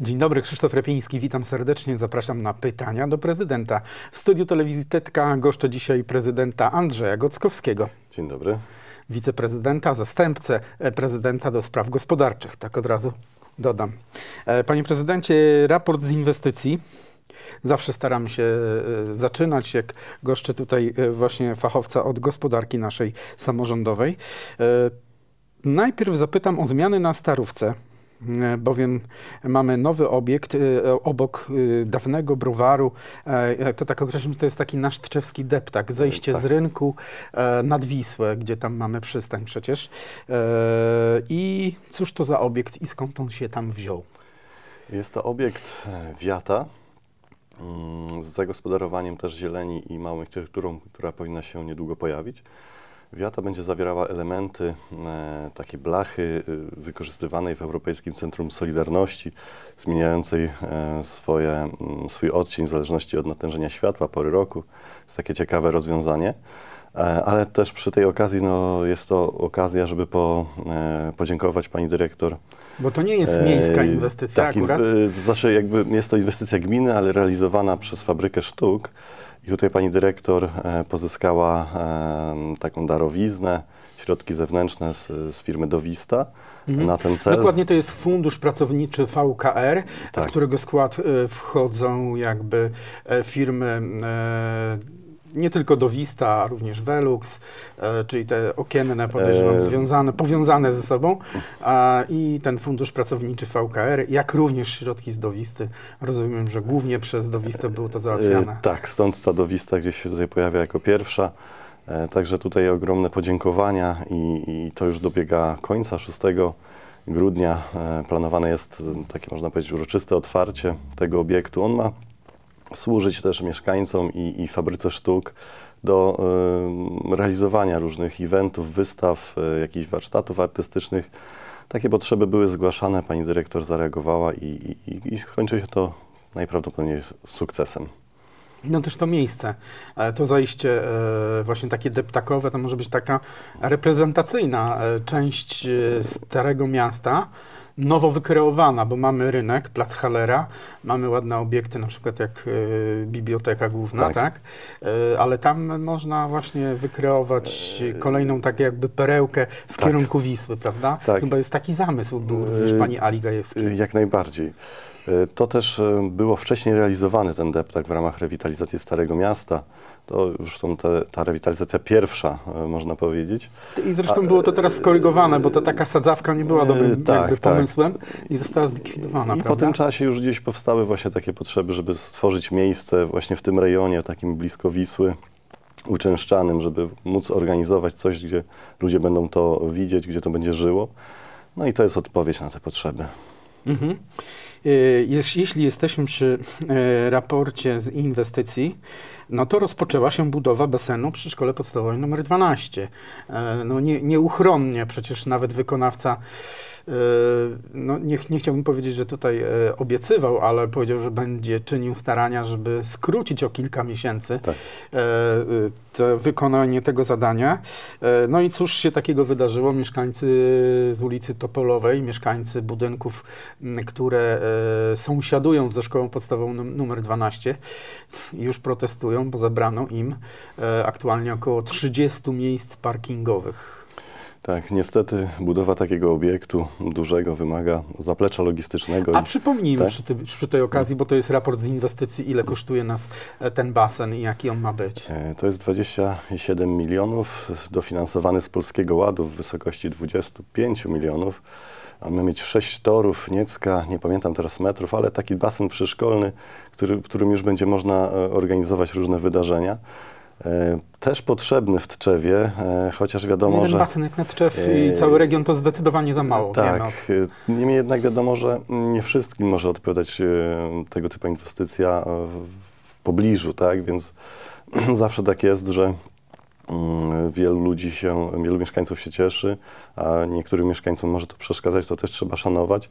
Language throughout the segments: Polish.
Dzień dobry, Krzysztof Repiński, witam serdecznie, zapraszam na pytania do prezydenta. W studiu telewizji Tetka goszczę dzisiaj prezydenta Andrzeja Gockowskiego, Dzień dobry. wiceprezydenta, zastępcę prezydenta do spraw gospodarczych, tak od razu dodam. E, Panie prezydencie, raport z inwestycji. Zawsze staramy się e, zaczynać, jak goszczę tutaj e, właśnie fachowca od gospodarki naszej samorządowej. E, Najpierw zapytam o zmiany na Starówce, e, bowiem mamy nowy obiekt e, obok e, dawnego browaru. e, Jak to tak określmy, to jest taki nasz tczewski deptak, zejście Tak. z rynku e, nad Wisłę, gdzie tam mamy przystań przecież. E, I cóż to za obiekt i skąd on się tam wziął? Jest to obiekt e, Wiata z zagospodarowaniem też zieleni i małą architekturą, która powinna się niedługo pojawić. Wiata będzie zawierała elementy e, takiej blachy e, wykorzystywanej w Europejskim Centrum Solidarności, zmieniającej e, swoje, mm, swój odcień w zależności od natężenia światła, pory roku. Jest takie ciekawe rozwiązanie. E, Ale też przy tej okazji no, jest to okazja, żeby po, e, podziękować pani dyrektor Bo to nie jest miejska E, inwestycja tak, akurat. znaczy jakby jest to inwestycja gminy, ale realizowana przez fabrykę sztuk. I tutaj pani dyrektor pozyskała taką darowiznę, środki zewnętrzne z, z firmy Dowista Mhm. na ten cel. Dokładnie to jest fundusz pracowniczy VKR, w Tak. którego skład wchodzą jakby firmy nie tylko Dowista, a również Velux, e, czyli te okienne, podejrzewam, E, związane, powiązane ze sobą i ten fundusz pracowniczy VKR, jak również środki z Dowisty. Rozumiem, że głównie przez Dowistę było to załatwiane. E, tak, stąd ta Dowista gdzieś się tutaj pojawia jako pierwsza. Także tutaj ogromne podziękowania i, i to już dobiega końca 6 grudnia. Planowane jest takie, można powiedzieć, uroczyste otwarcie tego obiektu. On ma służyć też mieszkańcom i, i fabryce sztuk do e, realizowania różnych eventów, wystaw, e, jakichś warsztatów artystycznych. Takie potrzeby były zgłaszane, pani dyrektor zareagowała i, i, i- skończy się to najprawdopodobniej sukcesem. No też to miejsce, e, to zajście e, właśnie takie deptakowe, to może być taka reprezentacyjna e, część Starego Miasta, nowo wykreowana, bo mamy rynek, plac Hallera, mamy ładne obiekty, na przykład jak e, Biblioteka Główna, tak? Tak. E, ale tam można właśnie wykreować kolejną tak jakby perełkę w tak. kierunku Wisły, prawda? Tak. Chyba jest taki zamysł był również E, pani Ali Gajewskiej. Y, Jak najbardziej. Y, To też y, było wcześniej realizowany ten deptak w ramach rewitalizacji Starego Miasta. To już tą te, ta rewitalizacja pierwsza, y, można powiedzieć. I zresztą A, było to teraz skorygowane, bo to taka sadzawka nie była e, dobrym tak, tak. pomysłem i została zlikwidowana, I po prawda? tym czasie już gdzieś powstały właśnie takie potrzeby, żeby stworzyć miejsce właśnie w tym rejonie, takim blisko Wisły, uczęszczanym, żeby móc organizować coś, gdzie ludzie będą to widzieć, gdzie to będzie żyło. No i to jest odpowiedź na te potrzeby. Mhm. E, Jeśli jesteśmy przy e, raporcie z inwestycji, no to rozpoczęła się budowa basenu przy szkole podstawowej nr 12. E, No nie, nieuchronnie, przecież nawet wykonawca, e, no nie, nie chciałbym powiedzieć, że tutaj e, obiecywał, ale powiedział, że będzie czynił starania, żeby skrócić o kilka miesięcy Tak. wykonanie tego zadania. No i cóż się takiego wydarzyło? Mieszkańcy z ulicy Topolowej, mieszkańcy budynków, które sąsiadują ze szkołą podstawową numer 12, już protestują, bo zabrano im e, aktualnie około 30 miejsc parkingowych. Tak, niestety budowa takiego obiektu dużego wymaga zaplecza logistycznego. A i- przypomnijmy tak? przy, przy tej okazji, bo to jest raport z inwestycji, ile kosztuje nas e, ten basen i jaki on ma być. E, To jest 27 milionów, dofinansowany z Polskiego Ładu w wysokości 25 milionów. A my mieć 6 torów, niecka, nie pamiętam teraz metrów, ale taki basen przyszkolny, który, w którym już będzie można e, organizować różne wydarzenia. E, Też potrzebny w Tczewie, e, chociaż wiadomo, Jeden że... basen jak na Tczew i cały region to zdecydowanie za mało. wiemy Tak, y, niemniej jednak wiadomo, że nie wszystkim może odpowiadać tego typu inwestycja w- pobliżu, tak, więc zawsze tak jest, że wielu ludzi się, wielu mieszkańców się cieszy, a niektórym mieszkańcom może to przeszkadzać, to też trzeba szanować.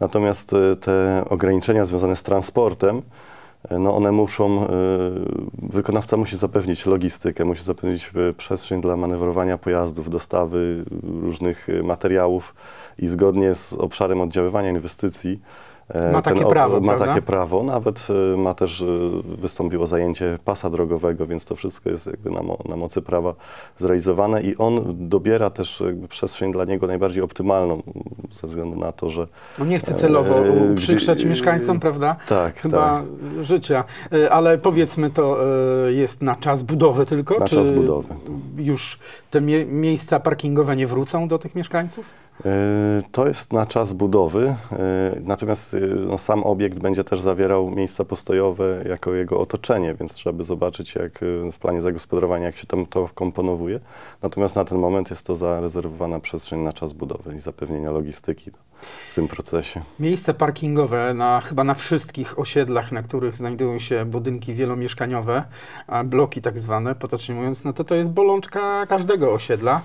Natomiast y, te ograniczenia związane z transportem e, no one muszą, e, wykonawca musi zapewnić logistykę, musi zapewnić e, przestrzeń dla manewrowania pojazdów, dostawy różnych e, materiałów i zgodnie z obszarem oddziaływania inwestycji e, Ma takie ten prawo, Ma prawda? takie prawo, nawet e, ma też, e, wystąpiło zajęcie pasa drogowego, więc to wszystko jest jakby na, mo, na mocy prawa zrealizowane i on dobiera też jakby przestrzeń dla niego najbardziej optymalną, ze względu na to, że No nie chcę celowo E, gdzie- mieszkańcom, prawda? tak, Chyba tak, życia. E, Ale powiedzmy, to e, jest na czas budowy tylko? Na czas budowy. już te mie miejsca parkingowe nie wrócą do tych mieszkańców? E, To jest na czas budowy, e, natomiast e, no, sam obiekt będzie też zawierał miejsca postojowe jako jego otoczenie, więc trzeba by zobaczyć jak w planie zagospodarowania, jak się tam to wkomponowuje. Natomiast na ten moment jest to zarezerwowana przestrzeń na czas budowy i zapewnienia logistyki w tym procesie. Miejsca parkingowe na, chyba na wszystkich osiedlach, na których znajdują się budynki wielomieszkaniowe, bloki tak zwane, potocznie mówiąc, no to to jest bolączka każdego osiedla.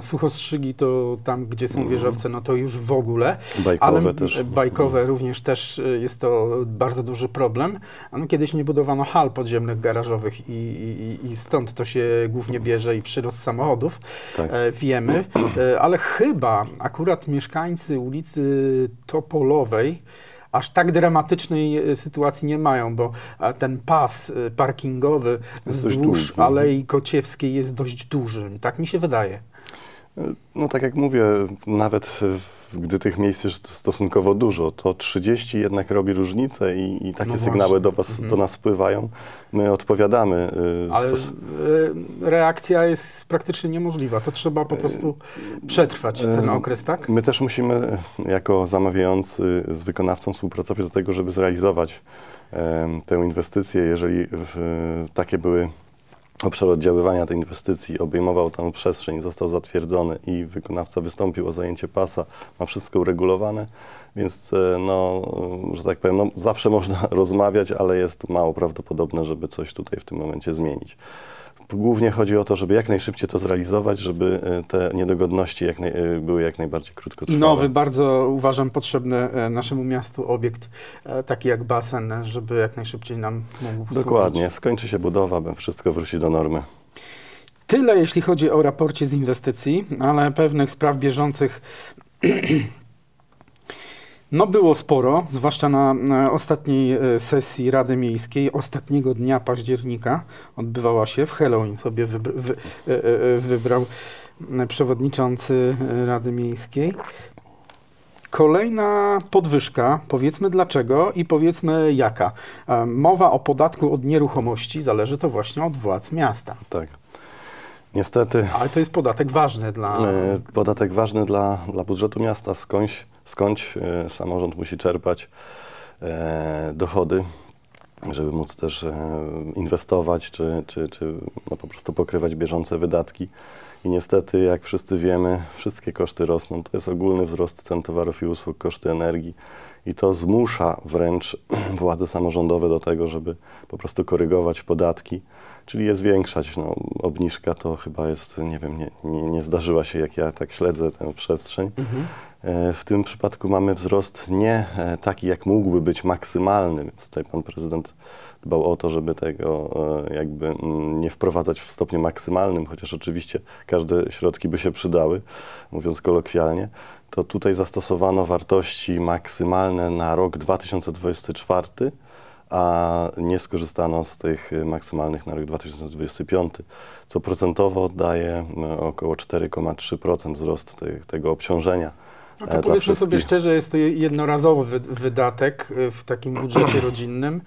Suchostrzygi to tam, gdzie są Mhm. wieżowce, no to już w ogóle. Bajkowe Ale też. Mhm. bajkowe również też y, jest to bardzo duży problem. No, kiedyś nie budowano hal podziemnych garażowych i, i, i stąd to się głównie bierze i przyrost samochodów, Tak. e, wiemy. E, ale chyba akurat mieszkańcy ulicy Topolowej aż tak dramatycznej e, sytuacji nie mają, bo a, ten pas e, parkingowy Jest wzdłuż duży. Alei Kociewskiej jest dość duży. Tak mi się wydaje. No tak jak mówię, nawet gdy tych miejsc jest stosunkowo dużo, to 30 jednak robi różnicę i, i takie No sygnały do, was, Mhm. do nas wpływają. My odpowiadamy. y, Ale stos- e, reakcja jest praktycznie niemożliwa. To trzeba po prostu przetrwać ten okres, tak? My też musimy jako zamawiający z wykonawcą współpracować do tego, żeby zrealizować tę inwestycję. Jeżeli takie były obszar oddziaływania tej inwestycji, obejmował tą przestrzeń, został zatwierdzony i wykonawca wystąpił o zajęcie pasa, ma wszystko uregulowane, więc e, no, że tak powiem, no, zawsze można rozmawiać, ale jest mało prawdopodobne, żeby coś tutaj w tym momencie zmienić. Głównie chodzi o to, żeby jak najszybciej to zrealizować, żeby e, te niedogodności jak naj, e, były jak najbardziej I krótkotrwałe. nowy, bardzo uważam potrzebny e, naszemu miastu obiekt, taki jak basen, żeby jak najszybciej nam mógł Dokładnie, służyć. skończy się budowa, wszystko wróci do normy. Tyle jeśli chodzi o raporcie z inwestycji, ale pewnych spraw bieżących no było sporo, zwłaszcza na, ostatniej e, sesji Rady Miejskiej, ostatniego dnia października odbywała się, w Halloween sobie wybr- wy, e, e, wybrał przewodniczący Rady Miejskiej. Kolejna podwyżka, powiedzmy dlaczego i powiedzmy jaka. Mowa o podatku od nieruchomości, zależy to właśnie od władz miasta. Tak. Niestety Ale to jest podatek ważny dla. e, podatek ważny dla, dla budżetu miasta, skądś, skądś e, samorząd musi czerpać e, dochody, żeby móc też inwestować, czy, czy, czy no, po prostu pokrywać bieżące wydatki. I niestety, jak wszyscy wiemy, wszystkie koszty rosną. To jest ogólny wzrost cen towarów i usług, koszty energii. I to zmusza wręcz władze samorządowe do tego, żeby po prostu korygować podatki, czyli je zwiększać. No, obniżka to chyba jest, nie wiem, nie, nie, nie zdarzyła się, jak ja tak śledzę tę przestrzeń. Mhm. E, W tym przypadku mamy wzrost nie e, taki, jak mógłby być maksymalny. Tutaj pan prezydent dbał o to, żeby tego e, jakby nie wprowadzać w stopniu maksymalnym, chociaż oczywiście każde środki by się przydały, mówiąc kolokwialnie. To tutaj zastosowano wartości maksymalne na rok 2024, a nie skorzystano z tych e, maksymalnych na rok 2025, co procentowo daje e, około 4,3% wzrost te, tego obciążenia. No e, to dla powiedzmy sobie wszystkich. szczerze, jest to jednorazowy wy- wydatek y, w takim budżecie rodzinnym.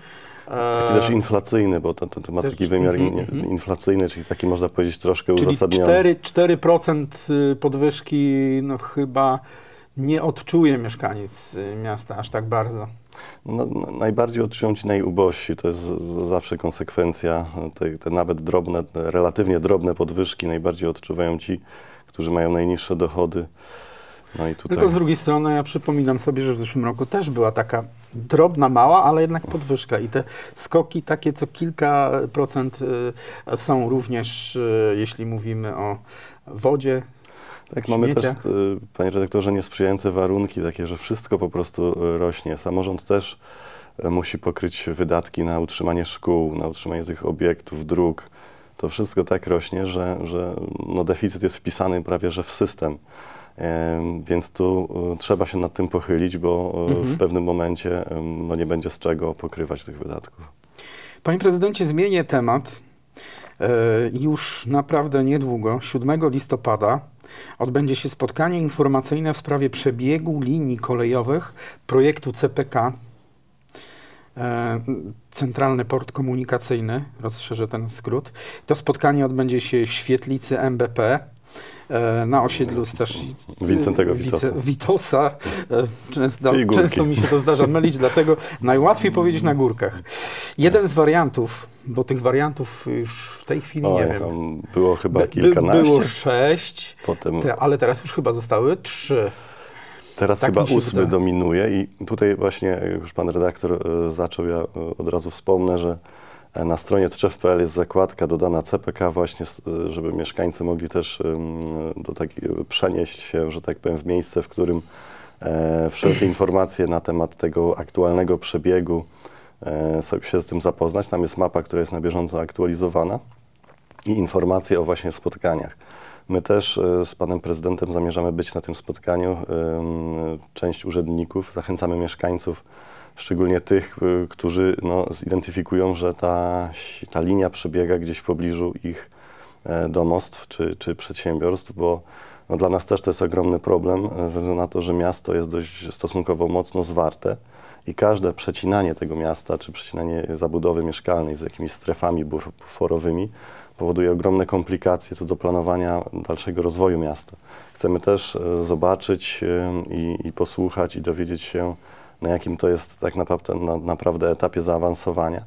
Taki E, też inflacyjny, bo to, to, to ma Też- taki wymiar mhm, nie, mhm. inflacyjny, czyli taki można powiedzieć troszkę Czyli uzasadniony. 4, 4% y, podwyżki no chyba nie odczuje mieszkaniec y, miasta aż tak bardzo. No, no, najbardziej odczują ci najubożsi, to jest zawsze konsekwencja, te, te nawet drobne, relatywnie drobne podwyżki najbardziej odczuwają ci, którzy mają najniższe dochody. No i tutaj... Tylko z drugiej strony ja przypominam sobie, że w zeszłym roku też była taka drobna, mała, ale jednak podwyżka. I te skoki takie co kilka procent y, są również, jeśli mówimy o wodzie, Tak, mamy też, śmieciach. y, panie redaktorze, niesprzyjające warunki, takie, że wszystko po prostu y, rośnie. Samorząd też e, musi pokryć wydatki na utrzymanie szkół, na utrzymanie tych obiektów, dróg. To wszystko tak rośnie, że, że no deficyt jest wpisany prawie że w system. Em, Więc tu trzeba się nad tym pochylić, bo Mhm. w pewnym momencie no nie będzie z czego pokrywać tych wydatków. Panie prezydencie, zmienię temat. E, Już naprawdę niedługo, 7 listopada, odbędzie się spotkanie informacyjne w sprawie przebiegu linii kolejowych projektu CPK. e, Centralny Port Komunikacyjny, rozszerzę ten skrót. To spotkanie odbędzie się w świetlicy MBP na osiedlu Starzy... Wincentego Witosa. Witosa. E, Często, często mi się to zdarza mylić, dlatego najłatwiej powiedzieć na górkach. Jeden z wariantów, bo tych wariantów już w tej chwili nie Oj, wiem. tam było chyba By- by- kilkanaście. Było sześć, Potem te, ale teraz już chyba zostały trzy. Teraz Tak chyba ósmy dominuje i tutaj właśnie jak już pan redaktor e, zaczął, ja e, od razu wspomnę, że e, na stronie trzew.pl jest zakładka dodana CPK właśnie, żeby mieszkańcy mogli też do takiej, przenieść się, że tak powiem, w miejsce, w którym e, wszelkie informacje na temat tego aktualnego przebiegu e, sobie się z tym zapoznać. Tam jest mapa, która jest na bieżąco aktualizowana i informacje o właśnie spotkaniach. My też e, z panem prezydentem zamierzamy być na tym spotkaniu. Część urzędników, zachęcamy mieszkańców, szczególnie tych, y, którzy no, zidentyfikują, że ta, ta linia przebiega gdzieś w pobliżu ich e, domostw czy, czy przedsiębiorstw, bo no, dla nas też to jest ogromny problem, e, ze względu na to, że miasto jest dość stosunkowo mocno zwarte i każde przecinanie tego miasta, czy przecinanie zabudowy mieszkalnej z jakimiś strefami buforowymi powoduje ogromne komplikacje co do planowania dalszego rozwoju miasta. Chcemy też e, zobaczyć i, i posłuchać i dowiedzieć się, na jakim to jest tak naprawdę, na, naprawdę etapie zaawansowania,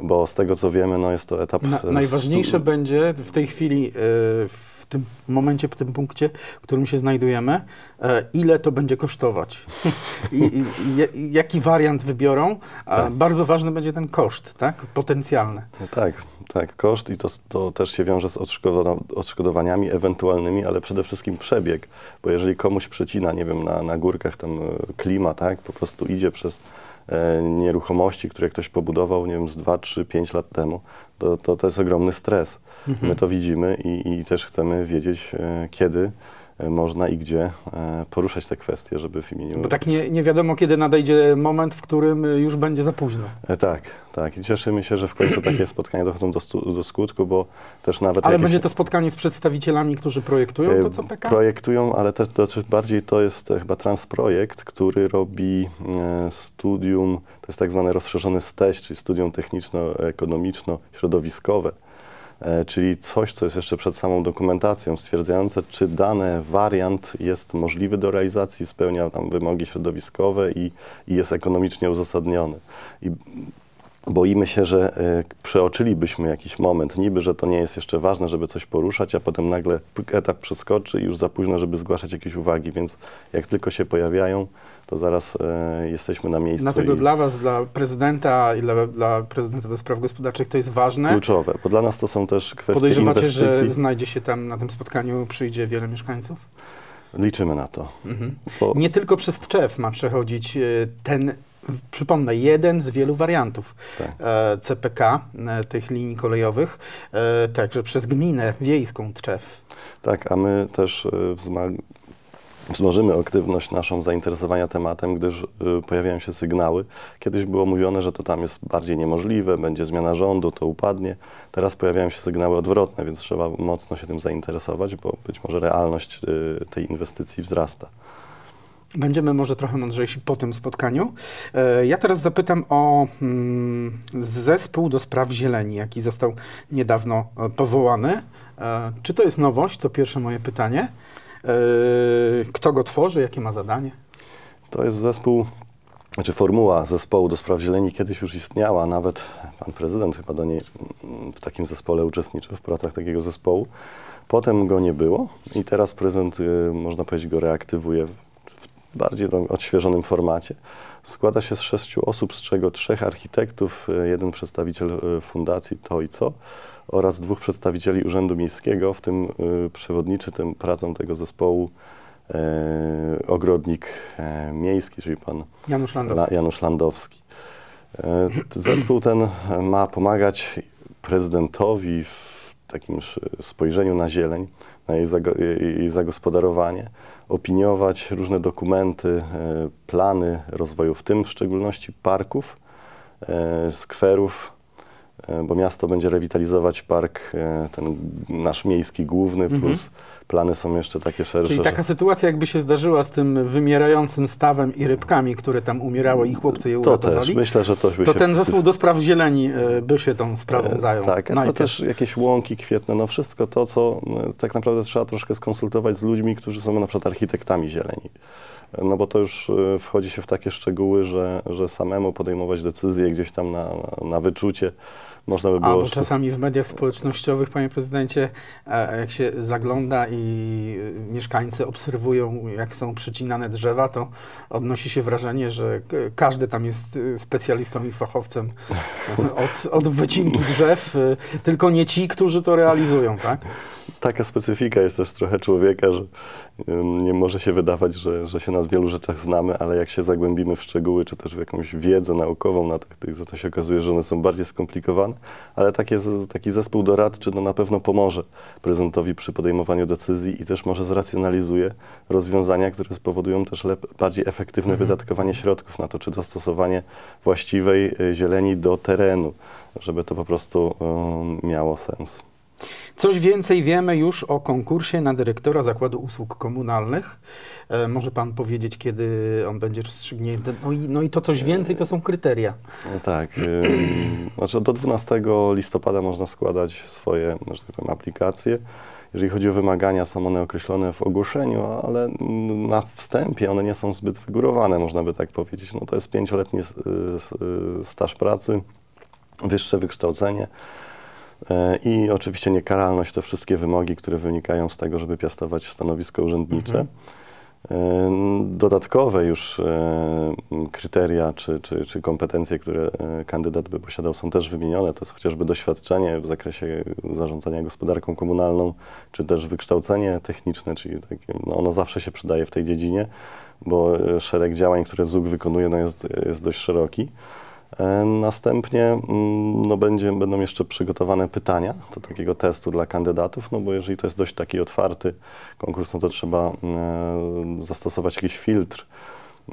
bo z tego co wiemy, no jest to etap... Na, e, najważniejsze stu- będzie w tej chwili, e, w tym momencie, w tym punkcie, w którym się znajdujemy, e, ile to będzie kosztować. I, i, jaki wariant wybiorą. A Tak. Bardzo ważny będzie ten koszt, tak? Potencjalny. No tak, tak, koszt i to, to też się wiąże z odszkodowa- odszkodowaniami ewentualnymi, ale przede wszystkim przebieg, bo jeżeli komuś przecina, nie wiem, na, na górkach tam e, klima, tak, po prostu idzie przez nieruchomości, które ktoś pobudował, nie wiem, z 2, 3, 5 lat temu, to, to, to jest ogromny stres. Mhm. My to widzimy i, i też chcemy wiedzieć, e, kiedy e, można i gdzie e, poruszać te kwestie, żeby w imieniu... Bo tak nie, nie wiadomo, kiedy nadejdzie moment, w którym już będzie za późno. E, Tak, tak. I cieszymy się, że w końcu takie spotkania dochodzą do, stu, do skutku, bo też nawet Ale jakieś, będzie to spotkanie z przedstawicielami, którzy projektują to e, CPK? Projektują, ale też znaczy bardziej to jest e, chyba transprojekt, który robi e, studium, to jest tak zwany rozszerzony STEŚ, czyli studium techniczno-ekonomiczno-środowiskowe. E, czyli coś, co jest jeszcze przed samą dokumentacją, stwierdzające, czy dany wariant jest możliwy do realizacji, spełnia tam wymogi środowiskowe i, i jest ekonomicznie uzasadniony. I boimy się, że e, przeoczylibyśmy jakiś moment, niby, że to nie jest jeszcze ważne, żeby coś poruszać, a potem nagle etap przeskoczy i już za późno, żeby zgłaszać jakieś uwagi, więc jak tylko się pojawiają, to zaraz e, jesteśmy na miejscu Dlatego i dla Was, dla prezydenta i dla, dla prezydenta do spraw gospodarczych to jest ważne. kluczowe, bo dla nas to są też kwestie Podejrzewacie, inwestycji. że znajdzie się tam na tym spotkaniu, przyjdzie wiele mieszkańców? Liczymy na to. Mhm. Bo Nie tylko przez Tczew ma przechodzić e, ten, przypomnę, jeden z wielu wariantów Tak. e, CPK, tych linii kolejowych, także przez gminę wiejską Tczew. Tak, a my też e, wzma- wzmożymy aktywność naszą zainteresowania tematem, gdyż e, pojawiają się sygnały. Kiedyś było mówione, że to tam jest bardziej niemożliwe, będzie zmiana rządu, to upadnie. Teraz pojawiają się sygnały odwrotne, więc trzeba mocno się tym zainteresować, bo być może realność e, tej inwestycji wzrasta. Będziemy może trochę mądrzejsi po tym spotkaniu. E, Ja teraz zapytam o mm, zespół do spraw zieleni, jaki został niedawno e, powołany. E, Czy to jest nowość? To pierwsze moje pytanie. E, Kto go tworzy? Jakie ma zadanie? To jest zespół, znaczy formuła zespołu do spraw zieleni kiedyś już istniała, nawet pan prezydent chyba do niej mm, w takim zespole uczestniczył, w pracach takiego zespołu. Potem go nie było i teraz prezydent, y, można powiedzieć, go reaktywuje bardziej odświeżonym formacie. Składa się z sześciu osób, z czego trzech architektów, y, jeden przedstawiciel y, fundacji To i Co oraz dwóch przedstawicieli Urzędu Miejskiego, w tym y, przewodniczy tym pracą tego zespołu e, ogrodnik e, miejski, czyli pan Janusz La, Landowski. Janusz Landowski. E, Zespół ten ma pomagać prezydentowi w takim spojrzeniu na zieleń, na jej, zago- jej zagospodarowanie, opiniować różne dokumenty, e, plany rozwoju, w tym w szczególności parków, e, skwerów, e, bo miasto będzie rewitalizować park, ten nasz miejski główny, Mhm. plus plany są jeszcze takie szersze. Czyli że- taka sytuacja jakby się zdarzyła z tym wymierającym stawem i rybkami, które tam umierały i chłopcy je To uratowali. też, myślę, że to by to ten zespół do spraw zieleni e, by się tą sprawą E, zajął. Tak, a to najpierw. też jakieś łąki kwietne, no wszystko to, co no, tak naprawdę trzeba troszkę skonsultować z ludźmi, którzy są na przykład architektami zieleni. No bo to już e, wchodzi się w takie szczegóły, że, że samemu podejmować decyzje gdzieś tam na, na, na wyczucie można by było... Albo czasami w mediach społecznościowych, panie prezydencie, e, jak się zagląda i mieszkańcy obserwują, jak są przycinane drzewa, to odnosi się wrażenie, że każdy tam jest e, specjalistą i fachowcem od, od wycinki drzew, e, tylko nie ci, którzy to realizują, tak? Taka specyfika jest też trochę człowieka, że nie może się wydawać, że, że się na wielu rzeczach znamy, ale jak się zagłębimy w szczegóły, czy też w jakąś wiedzę naukową na tych, to się okazuje, że one są bardziej skomplikowane, ale takie, taki zespół doradczy no, na pewno pomoże prezydentowi przy podejmowaniu decyzji i też może zracjonalizuje rozwiązania, które spowodują też bardziej efektywne Mhm. wydatkowanie środków na to, czy zastosowanie właściwej y, zieleni do terenu, żeby to po prostu ym, miało sens. Coś więcej wiemy już o konkursie na dyrektora Zakładu Usług Komunalnych. E, może pan powiedzieć, kiedy on będzie rozstrzygnięty? No i, no i to coś więcej to są kryteria. No Tak. ym, Znaczy do 12 listopada można składać swoje że tak powiem, aplikacje. Jeżeli chodzi o wymagania, są one określone w ogłoszeniu, ale na wstępie one nie są zbyt wygórowane, można by tak powiedzieć. No to jest pięcioletni s- s- staż pracy, wyższe wykształcenie i oczywiście niekaralność, te wszystkie wymogi, które wynikają z tego, żeby piastować stanowisko urzędnicze. Mhm. E, Dodatkowe już e, kryteria czy, czy, czy kompetencje, które e, kandydat by posiadał, są też wymienione. To jest chociażby doświadczenie w zakresie zarządzania gospodarką komunalną, czy też wykształcenie techniczne, czyli takie, no ono zawsze się przydaje w tej dziedzinie, bo e, szereg działań, które ZUG wykonuje, no jest, jest dość szeroki. E, Następnie mm, no będzie, będą jeszcze przygotowane pytania do takiego testu dla kandydatów, no bo jeżeli to jest dość taki otwarty konkurs, no to trzeba e, zastosować jakiś filtr,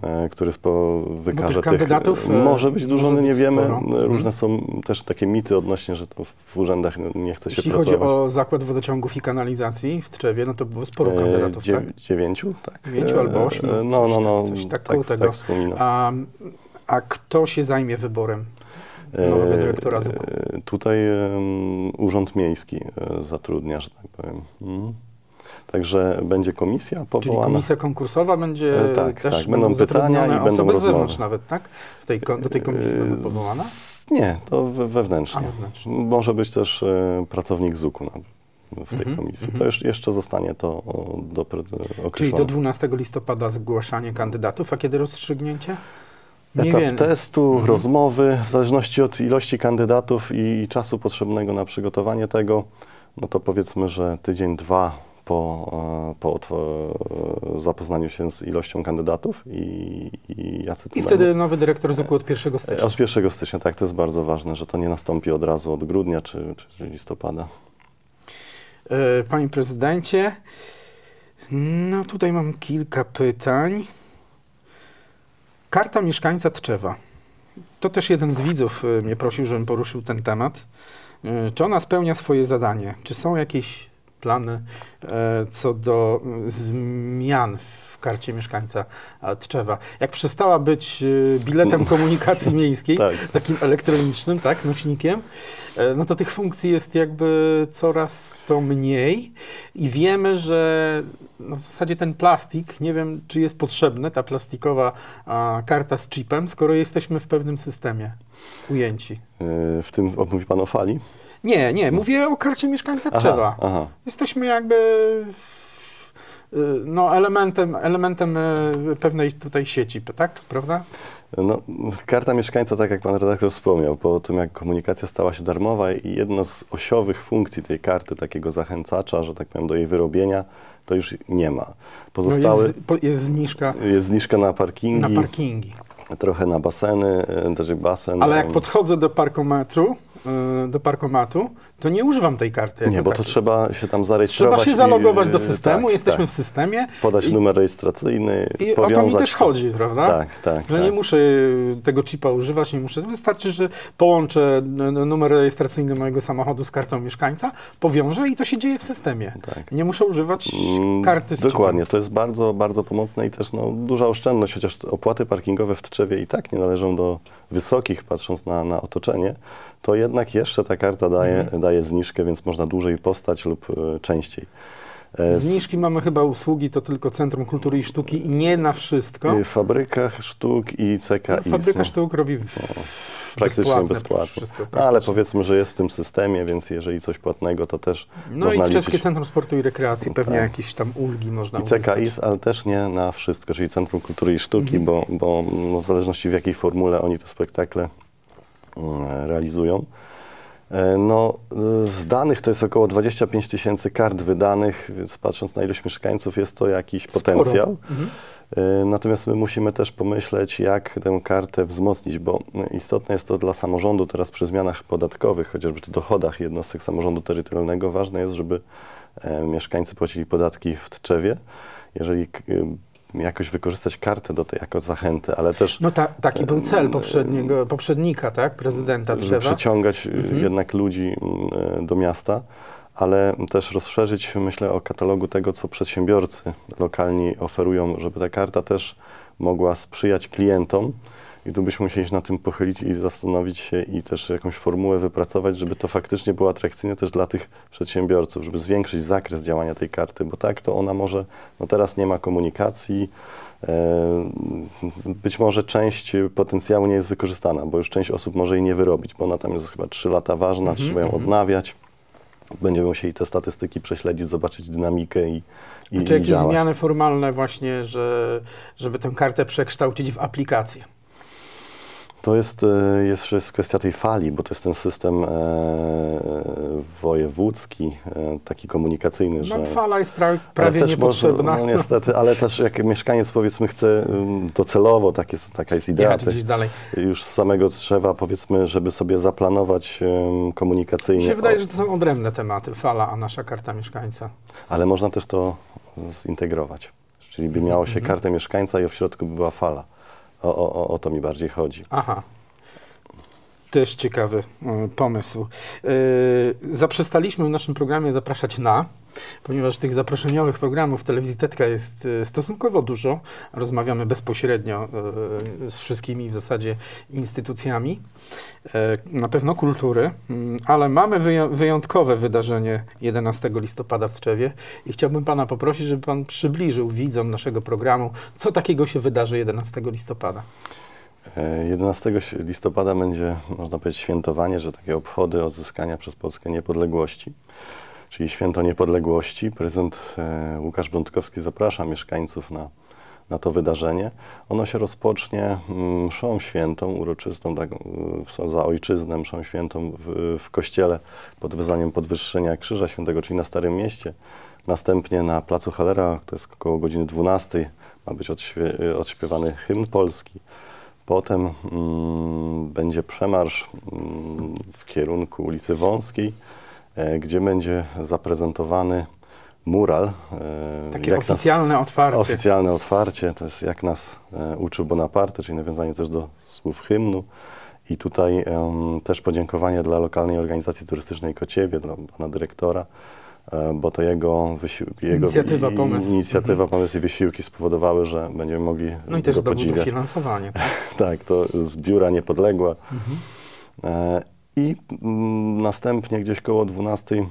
e, który spo, wykaże tych kandydatów, e, Może być dużo, może nie wiemy. sporo. Różne Mhm. są też takie mity odnośnie, że w, urzędach nie- chce się Jeśli pracować. chodzi o Zakład Wodociągów i Kanalizacji w Trzewie, no to było sporo kandydatów, dziew- tak? Dziewięciu, tak. Dziewięciu albo ośmiu, No, no, no, coś tak- coś tak tak, tak, wspominam. A, a kto się zajmie wyborem? nowego dyrektora ZUK-u? e, Tutaj em, Urząd Miejski e, zatrudnia, że tak powiem. Mhm. Także będzie komisja Czyli powołana. komisja konkursowa będzie E, tak, też tak, będą pytania i będą osoby z rozmowy. zewnątrz nawet, tak? Tej, do tej komisji E, będą powołane? z- Nie, to we- A wewnętrznie. wewnętrznie. Może być też e, pracownik ZUK-u na, w tej Mhm, komisji. mhm. To już, jeszcze zostanie to o, Czyli określone. do 12 listopada zgłaszanie kandydatów, a kiedy rozstrzygnięcie? Mniej Etap więcej. testu, Mhm. rozmowy, w zależności od ilości kandydatów i czasu potrzebnego na przygotowanie tego, no to powiedzmy, że tydzień, dwa po, e, po e, zapoznaniu się z ilością kandydatów i, i jacy I wtedy nowy dyrektor ZUK-u od 1 stycznia. Od 1 stycznia, tak, to jest bardzo ważne, że to nie nastąpi od razu od grudnia czy, czy, listopada. E, Panie prezydencie, no tutaj mam kilka pytań. Karta mieszkańca Tczewa. To też jeden z widzów e, mnie prosił, żebym poruszył ten temat. E, Czy ona spełnia swoje zadanie? Czy są jakieś plany e, co do zmian w karcie mieszkańca Tczewa? Jak przestała być e, biletem komunikacji miejskiej, Tak. takim elektronicznym, tak, nośnikiem, e, no to tych funkcji jest jakby coraz to mniej i wiemy, że no w zasadzie ten plastik, nie wiem, czy jest potrzebny, ta plastikowa a, karta z chipem, skoro jesteśmy w pewnym systemie ujęci. W tym mówi Pan o fali? Nie, nie, mówię o karcie mieszkańca Trzewa. aha. Jesteśmy jakby y, no, elementem, elementem y, pewnej tutaj sieci, tak? Prawda? No, karta mieszkańca, tak jak pan redaktor wspomniał, po tym jak komunikacja stała się darmowa i jedno z osiowych funkcji tej karty, takiego zachęcacza, że tak powiem, do jej wyrobienia, to już nie ma. No Pozostały, jest, po- jest zniżka jest zniżka na parkingi, na parkingi. trochę na baseny, e, też basen. Ale jak podchodzę do parkometru, y, do parkomatu, to nie używam tej karty. Nie, bo to trzeba się tam Trzeba zarejestrować. się i- zalogować do e, systemu, tak, jesteśmy tak. w systemie Podać i- numer rejestracyjny, i o to mi powiązać też chodzi, prawda? Tak, tak. Że tak. nie muszę tego chipa używać, nie muszę. Wystarczy, że połączę numer rejestracyjny mojego samochodu z kartą mieszkańca, powiążę i to się dzieje w systemie. Tak. Nie muszę używać Mm, karty z chipem. Dokładnie, to jest bardzo, bardzo pomocne i też no, duża oszczędność, chociaż opłaty parkingowe w Tczewie i tak nie należą do wysokich, patrząc na, na otoczenie, to jednak jeszcze ta karta daje, Mhm. Daje zniżkę, więc można dłużej postać lub e, częściej. E, Zniżki mamy chyba usługi, to tylko Centrum Kultury i Sztuki i nie na wszystko. W fabrykach sztuk i CKI Fabryka są Sztuk robi praktycznie bezpłatne bezpłatne. wszystko, No, ale praktycznie. powiedzmy, że jest w tym systemie, więc jeżeli coś płatnego, to też No można i Czeskie liczyć. Centrum Sportu i Rekreacji, pewnie Tak. jakieś tam ulgi można I uzyskać. CKI, ale też nie na wszystko, czyli Centrum Kultury i Sztuki, Mhm. bo, bo no, w zależności w jakiej formule oni te spektakle mm, realizują. E, No, y, z danych to jest około 25 tysięcy kart wydanych, więc patrząc na ilość mieszkańców jest to jakiś potencjał. Mhm. E, Natomiast my musimy też pomyśleć, jak tę kartę wzmocnić, bo istotne jest to dla samorządu teraz przy zmianach podatkowych, chociażby czy dochodach jednostek samorządu terytorialnego, ważne jest, żeby e, mieszkańcy płacili podatki w Tczewie. Jeżeli jakoś wykorzystać kartę do tej jako zachęty, ale też No ta, taki był cel poprzedniego, poprzednika, tak? Prezydenta żeby Drzewa. przyciągać y, Mhm. jednak ludzi y, do miasta, ale też rozszerzyć, myślę, o katalogu tego, co przedsiębiorcy lokalni oferują, żeby ta karta też mogła sprzyjać klientom. I tu byśmy musieli się na tym pochylić i zastanowić się i też jakąś formułę wypracować, żeby to faktycznie było atrakcyjne też dla tych przedsiębiorców, żeby zwiększyć zakres działania tej karty, bo tak to ona może, no teraz nie ma komunikacji, e, być może część potencjału nie jest wykorzystana, bo już część osób może jej nie wyrobić, bo ona tam jest chyba 3 lata ważna, Mhm, trzeba ją mhm. odnawiać. Będziemy musieli te statystyki prześledzić, zobaczyć dynamikę i, i, Czy jakieś działać. zmiany formalne właśnie, że, żeby tę kartę przekształcić w aplikację? To jest, e, jest, jest kwestia tej fali, bo to jest ten system e, wojewódzki, e, taki komunikacyjny, że... No, fala jest pra, prawie też może, niepotrzebna. no niestety, ale też jak mieszkaniec powiedzmy chce docelowo, tak jest, taka jest idea, Jechać gdzieś dalej. już z samego drzewa powiedzmy, żeby sobie zaplanować Mi komunikacyjnie, się wydaje, o, że to są odrębne tematy, fala, a nasza karta mieszkańca. ale można też to zintegrować, czyli by miało się Mhm. kartę mieszkańca i w środku by była fala. O, o, o, to mi bardziej chodzi. Aha. Też ciekawy e, pomysł. E, zaprzestaliśmy w naszym programie zapraszać na, ponieważ tych zaproszeniowych programów telewizji Tetka jest e, stosunkowo dużo. Rozmawiamy bezpośrednio z wszystkimi w zasadzie instytucjami, na pewno kultury, mm, ale mamy wyją- wyjątkowe wydarzenie 11 listopada w Tczewie i chciałbym Pana poprosić, żeby Pan przybliżył widzom naszego programu, co takiego się wydarzy 11 listopada. E, 11 si- listopada będzie, można powiedzieć, świętowanie, że takie obchody odzyskania przez Polskę niepodległości, czyli święto niepodległości. Prezydent e, Łukasz Brątkowski zaprasza mieszkańców na, na to wydarzenie. Ono się rozpocznie mm, mszą świętą, uroczystą tak, za ojczyznę, mszą świętą w, w kościele pod wezwaniem podwyższenia Krzyża Świętego, czyli na Starym Mieście. Następnie na Placu Halera, to jest około godziny 12, ma być odśpiewany hymn polski. Potem mm, będzie przemarsz mm, w kierunku ulicy Wąskiej, e, gdzie będzie zaprezentowany mural. e, Takie jak nas- oficjalne otwarcie. Oficjalne otwarcie, to jest jak nas e, uczył Bonaparte, czyli nawiązanie też do słów hymnu. I tutaj też podziękowanie dla lokalnej organizacji turystycznej Kociewie, dla pana dyrektora, bo to jego, jego Inicjatywa, i- pomysł. inicjatywa, Mhm. pomysł i wysiłki spowodowały, że będziemy mogli No i też zdobył dofinansowanie. Tak? Tak, to z biura Niepodległa. Mhm. E, I mm, następnie gdzieś koło 12.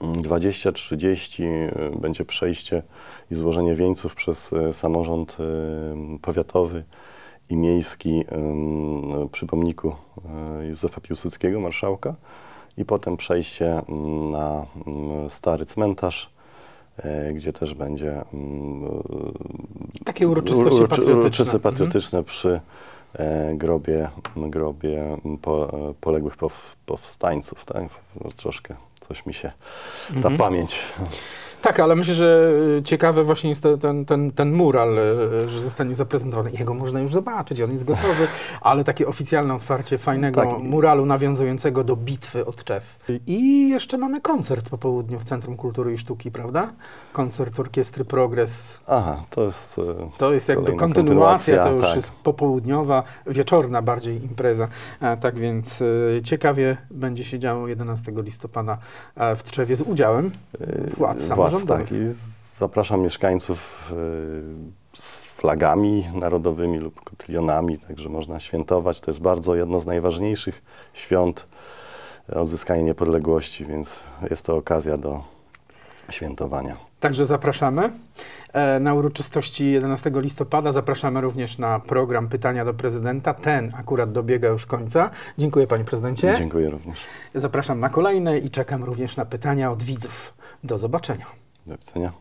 20-30 y, będzie przejście i złożenie wieńców przez samorząd powiatowy i miejski przy pomniku Józefa Piłsudskiego, marszałka. I potem przejście mm, na mm, stary cmentarz, y, gdzie też będzie mm, Takie uroczystości uroczy- patriotyczne. Uroczystości Mhm. patriotyczne przy e, grobie, grobie po, e, poległych pow, powstańców. Tak? Troszkę coś mi się, ta Mhm. pamięć. Tak, ale myślę, że y, ciekawe właśnie jest te- ten, ten, ten mural, y, że zostanie zaprezentowany. Jego można już zobaczyć, on jest gotowy, ale takie oficjalne otwarcie fajnego Tak. muralu nawiązującego do bitwy od Czew. I jeszcze mamy koncert po południu w Centrum Kultury i Sztuki, prawda? Koncert Orkiestry Progres. Aha, to jest... To jest jakby Kolejna kontynuacja, to już kontynuacja, tak. jest popołudniowa, wieczorna bardziej impreza. E, tak więc y, ciekawie będzie się działo 11 listopada e, w Trzewie z udziałem władz tak. I zapraszam mieszkańców e, z flagami narodowymi lub kotlionami, także można świętować. To jest bardzo jedno z najważniejszych świąt e, odzyskania niepodległości, więc jest to okazja do świętowania. Także zapraszamy e, na uroczystości 11 listopada. Zapraszamy również na program Pytania do Prezydenta. Ten akurat dobiega już końca. Dziękuję Panie Prezydencie. Dziękuję również. Zapraszam na kolejne i czekam również na pytania od widzów. Do zobaczenia. Do widzenia.